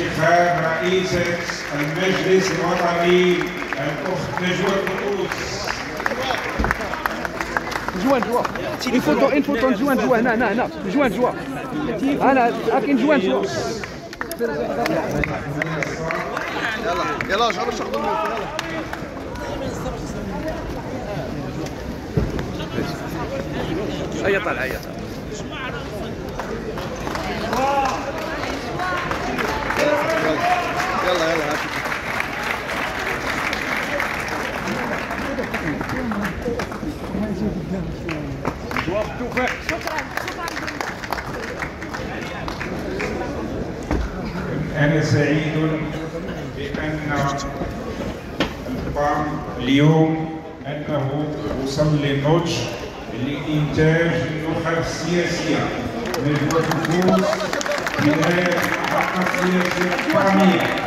انتخاب رئيسة المجلس الوطني الأخت نجوى القدوس جوان جوا une photo une photo نجوان جوا هنا هنا هنا جوان جوا أنا كاين جوان جوا يلا يلا شغل شغل هيا طالع هيا طالع أنا سعيد بأن البام اليوم أنه وصل لنضج لإنتاج النخب نجوى تفوز بنهاية المحطة السياسية الوطنية